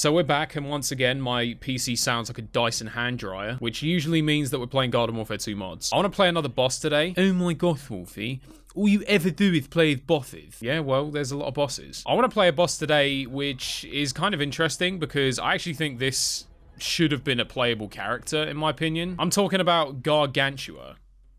So we're back, and once again, my PC sounds like a Dyson hand dryer, which usually means that we're playing Garden Warfare 2 mods. I want to play another boss today. Oh my god, Wolfie. All you ever do is play as bosses. Yeah, well, there's a lot of bosses. I want to play a boss today, which is kind of interesting because I actually think this should have been a playable character, in my opinion. I'm talking about Gargantuar,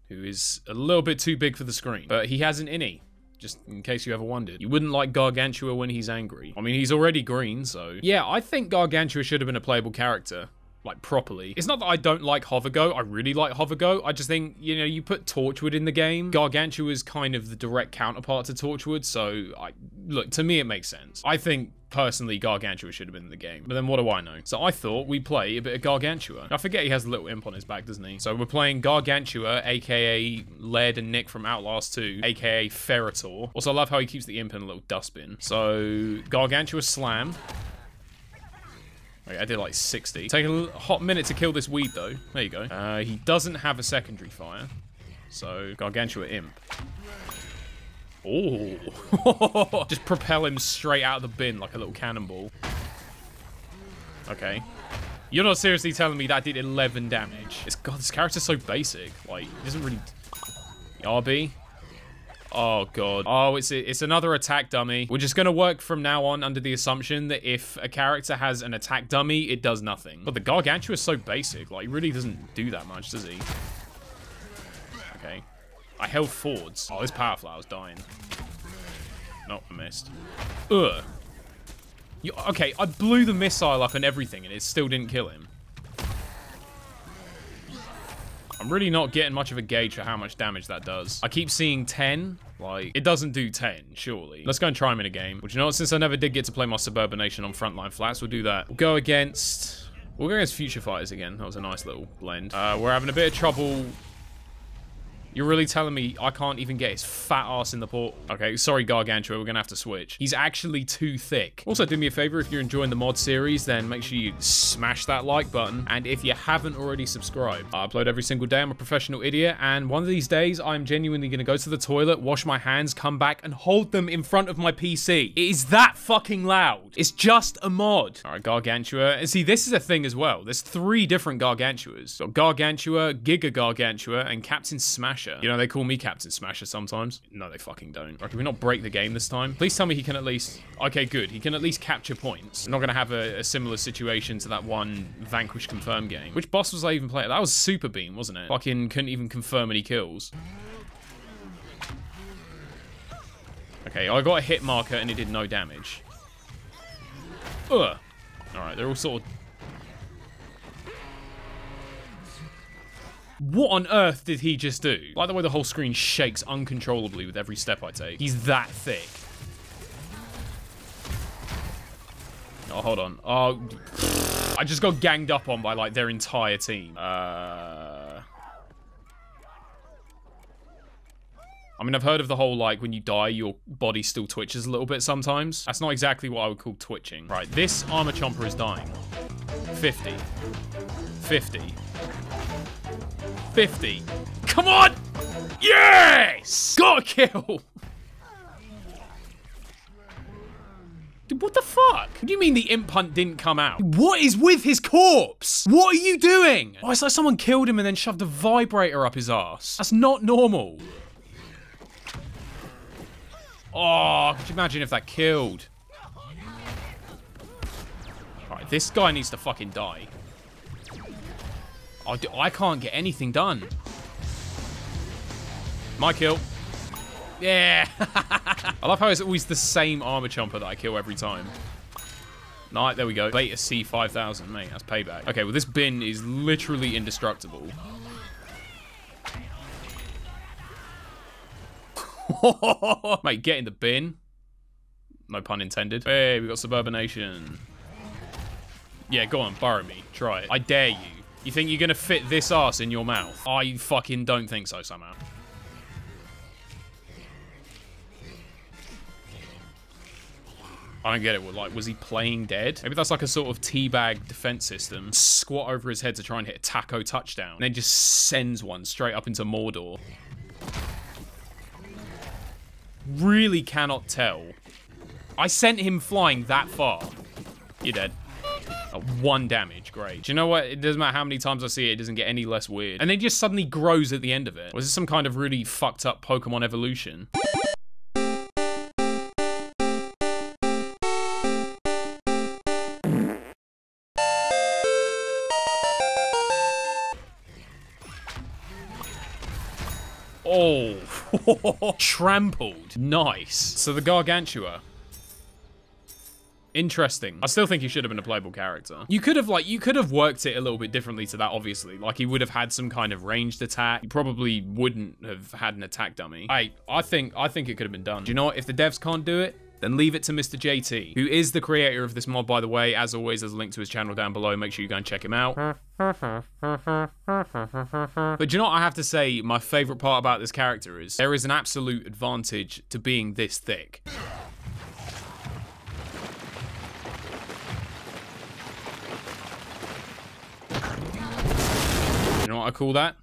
who is a little bit too big for the screen, but he has an innie just in case you ever wondered. You wouldn't like Gargantuar when he's angry. I mean, he's already green, so... Yeah, I think Gargantuar should have been a playable character like properly. It's not that I don't like Hover Goat. I really like Hover Goat. I just think, you know, you put Torchwood in the game. Gargantuar is kind of the direct counterpart to Torchwood. So I look, to me, it makes sense. I think personally Gargantuar should have been in the game. But then what do I know? So I thought we play a bit of Gargantuar. I forget he has a little imp on his back, doesn't he? So we're playing Gargantuar, aka Laird and Nick from Outlast 2, aka Ferrator. Also, I love how he keeps the imp in a little dustbin. So Gargantuar Slam. I did like 60. Take a hot minute to kill this weed, though. There you go. Uh, he doesn't have a secondary fire. So, Gargantuar Imp. Oh. Just propel him straight out of the bin like a little cannonball. Okay. You're not seriously telling me that did 11 damage. It's, God, this character's so basic. Like, it doesn't really... RB? Oh god. Oh, it's it's another attack dummy. We're just gonna work from now on under the assumption that if a character has an attack dummy, it does nothing. But the Gargantuar is so basic. Like, he really doesn't do that much, does he? Okay. I held forwards. Oh, this power flower's dying. Not I missed. Ugh. You, okay, I blew the missile up and everything, and it still didn't kill him. I'm really not getting much of a gauge for how much damage that does. I keep seeing 10. Like, it doesn't do 10, surely. Let's go and try him in a game. Which, you know what? Since I never did get to play my Suburbination on Frontline Flats, we'll do that. We'll go against... We'll go against Future Fighters again. That was a nice little blend. Uh, we're having a bit of trouble you're really telling me I can't even get his fat ass in the port? Okay, sorry Gargantuar, we're gonna have to switch. He's actually too thick. Also, do me a favor, if you're enjoying the mod series, then make sure you smash that like button. And if you haven't already subscribed, I upload every single day. I'm a professional idiot. And one of these days, I'm genuinely gonna go to the toilet, wash my hands, come back, and hold them in front of my PC. It is that fucking loud. It's just a mod. All right, Gargantuar. And see, this is a thing as well. There's three different Gargantuars. Got Gargantuar, Giga Gargantuar, and Captain Smash Smasher. You know, they call me Captain Smasher sometimes. No, they fucking don't. Right, can we not break the game this time? Please tell me he can at least... Okay, good. He can at least capture points. I'm not going to have a, a, similar situation to that one Vanquish Confirm game. Which boss was I even playing? That was Super Beam, wasn't it? Fucking couldn't even confirm any kills. Okay, I got a hit marker and it did no damage. Ugh. Alright, they're all sort of What on earth did he just do? By the way the whole screen shakes uncontrollably with every step I take. He's that thick. Oh, hold on. Oh, I just got ganged up on by, like, their entire team. Uh... I mean, I've heard of the whole, like, when you die, your body still twitches a little bit sometimes. That's not exactly what I would call twitching. Right, this armor chomper is dying. 50. 50. 50. Come on! Yes! Got a kill! Dude, what the fuck? What do you mean the imp hunt didn't come out? What is with his corpse? What are you doing? Oh, it's like someone killed him and then shoved a vibrator up his ass. That's not normal. Oh, could you imagine if that killed? Alright, this guy needs to fucking die. I, can't get anything done. My kill. Yeah. I love how it's always the same armor chomper that I kill every time. Right, there we go. Beta C5000, mate. That's payback. Okay, well, this bin is literally indestructible. mate, get in the bin. No pun intended. Hey, we got Suburbination. Yeah, go on, borrow me. Try it. I dare you. You think you're to fit this ass in your mouth? I fucking don't think so somehow. I don't get it. Like, was he playing dead? Maybe that's like a sort of teabag defense system. Squat over his head to try and hit a taco touchdown. And then just sends one straight up into Mordor. Really cannot tell. I sent him flying that far. You're dead. One damage, great. Do you know what? It doesn't matter how many times I see it, it doesn't get any less weird. And then just suddenly grows at the end of it. Was this some kind of really fucked up Pokemon evolution? Oh, trampled. Nice. So the Gargantuar. Interesting. I still think he should have been a playable character. You could have like you could have worked it a little bit differently to that, obviously. Like he would have had some kind of ranged attack. He probably wouldn't have had an attack dummy. I I think I think it could have been done. Do you know what? If the devs can't do it, then leave it to Mr. JT, who is the creator of this mod, by the way. As always, there's a link to his channel down below. Make sure you go and check him out. but do you know what I have to say? My favorite part about this character is there is an absolute advantage to being this thick. Know what I call that?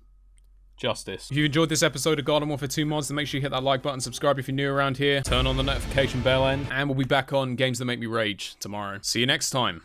Justice. If you enjoyed this episode of Garden Warfare 2 mods, then make sure you hit that like button, subscribe if you're new around here, turn on the notification bell end, and we'll be back on Games That Make Me Rage tomorrow. See you next time.